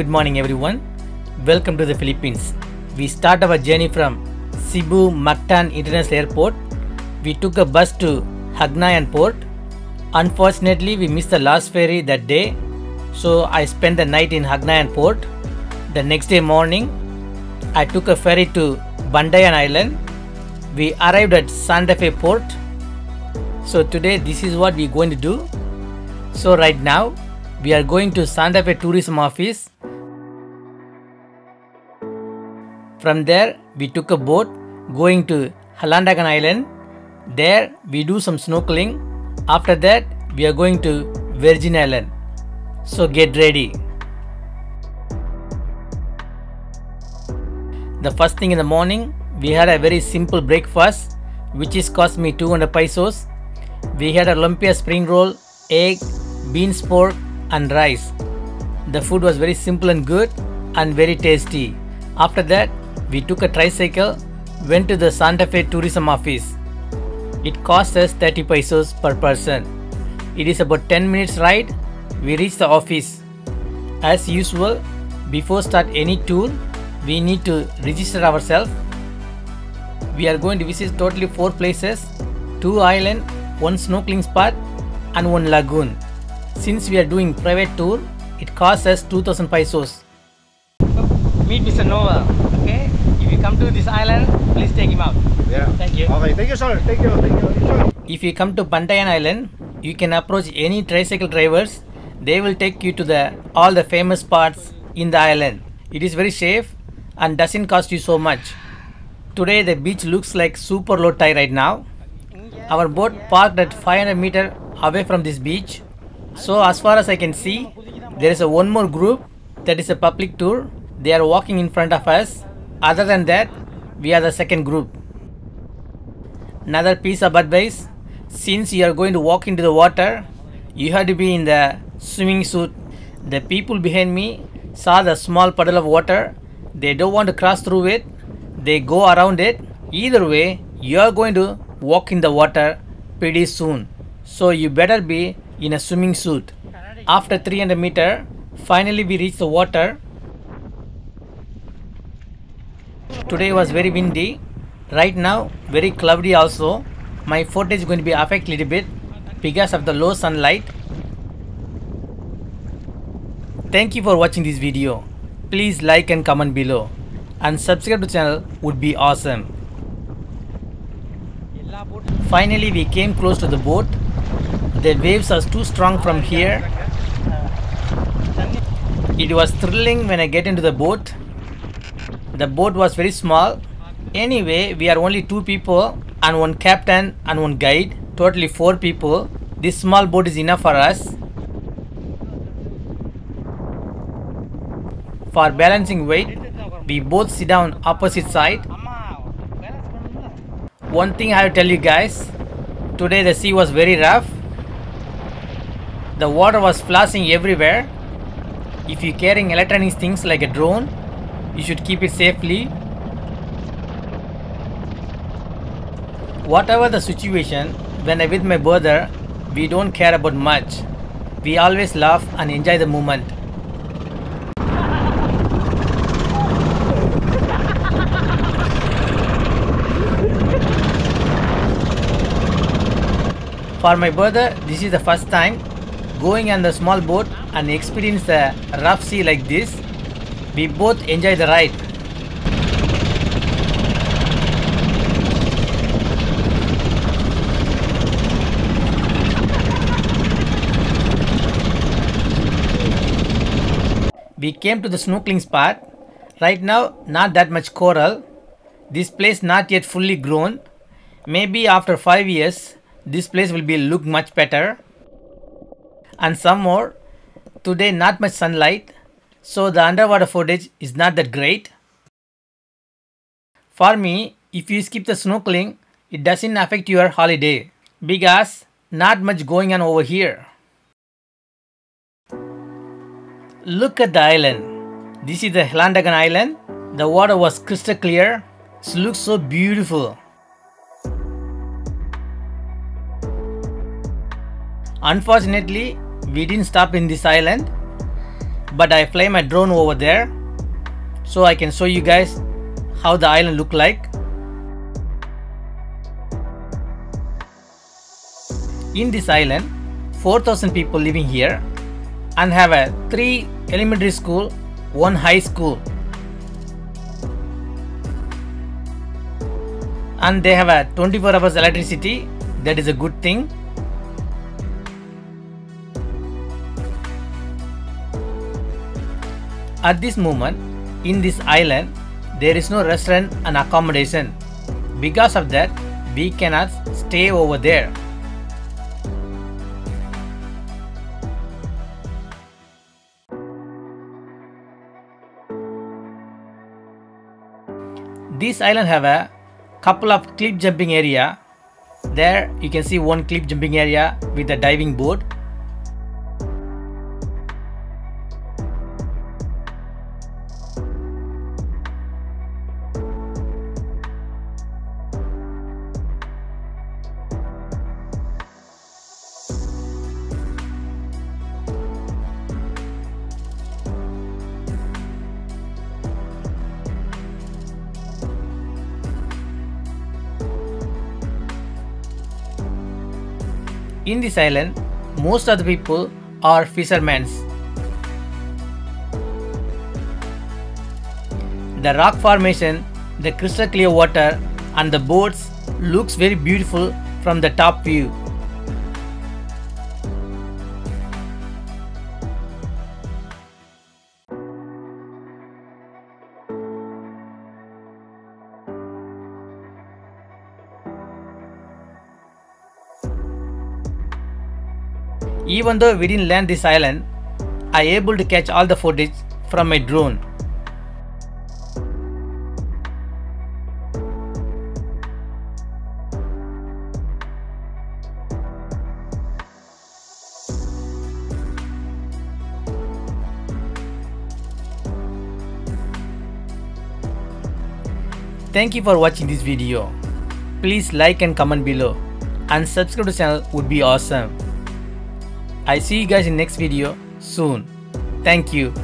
Good morning everyone. Welcome to the Philippines. We start our journey from Cebu Mactan International Airport. We took a bus to Hagnayan Port. Unfortunately, we missed the last ferry that day, so I spent the night in Hagnayan Port. The next day morning, I took a ferry to Bantayan Island. We arrived at Santa Fe Port. So today, this is what we're going to do. So right now, we are going to Santa Fe Tourism Office. From there, we took a boat going to Hilantagaan Island. There, we do some snorkeling. After that, we are going to Virgin Island. So get ready. The first thing in the morning, we had a very simple breakfast, which is cost me 200 pesos. We had a lumpia spring roll, egg, beans pork, and rice. The food was very simple and good and very tasty. After that, we took a tricycle, went to the Santa Fe Tourism Office. It cost us 30 pesos per person. It is about 10 minutes ride. We reached the office. As usual, before start any tour, we need to register ourselves. We are going to visit totally 4 places, 2 island, 1 snorkeling spot and 1 lagoon. Since we are doing private tour, it costs us 2000 pesos. Meet Mr. Nova? If you come to this island, please take him out. Yeah. Thank you. Okay, thank you, sir. Thank you. Thank you. Enjoy. If you come to Bantayan Island, you can approach any tricycle drivers. They will take you to the all the famous spots in the island. It is very safe and doesn't cost you so much. Today the beach looks like super low tide right now. Our boat parked at 500 meter away from this beach. So as far as I can see, there is a one more group that is a public tour. They are walking in front of us. Other than that, we are the second group. Another piece of advice since you are going to walk into the water, you have to be in the swimming suit. The people behind me saw the small puddle of water. They don't want to cross through it, they go around it. Either way, you are going to walk in the water pretty soon. So you better be in a swimming suit. After 300 meter, finally we reach the water. Today was very windy. Right now, very cloudy also. My footage is going to be affected a little bit because of the low sunlight. Thank you for watching this video. Please like and comment below. And subscribe to channel would be awesome. Finally, we came close to the boat. The waves are too strong from here. It was thrilling when I get into the boat. The boat was very small. Anyway, we are only two people and one captain and one guide. Totally four people. This small boat is enough for us. For balancing weight, we both sit down opposite side. One thing I to tell you guys, today the sea was very rough. The water was flashing everywhere. If you're carrying electronic things like a drone, you should keep it safely. Whatever the situation, when I'm with my brother, we don't care about much. We always laugh and enjoy the moment. For my brother, this is the first time going on the small boat and experience the rough sea like this. We both enjoy the ride. We came to the snorkeling spot. Right now, not that much coral. This place not yet fully grown. Maybe after 5 years, this place will be look much better. And some more, today not much sunlight, so the underwater footage is not that great. For me, if you skip the snorkeling, it doesn't affect your holiday because not much going on over here. Look at the island. This is the Hilantagaan Island. The water was crystal clear. It looks so beautiful. Unfortunately, we didn't stop in this island. But I fly my drone over there so I can show you guys how the island look like. In this island, 4000 people living here and have a 3 elementary school, 1 high school. And they have a 24 hours electricity, that is a good thing. At this moment, in this island, there is no restaurant and accommodation. Because of that, we cannot stay over there. This island have a couple of cliff jumping area. There you can see one cliff jumping area with a diving board. In this island, most of the people are fishermen. The rock formation, the crystal clear water and the boats looks very beautiful from the top view. Even though we didn't land this island, I able to catch all the footage from my drone. Thank you for watching this video. Please like and comment below and subscribe to the channel would be awesome. I see you guys in next video soon. Thank you.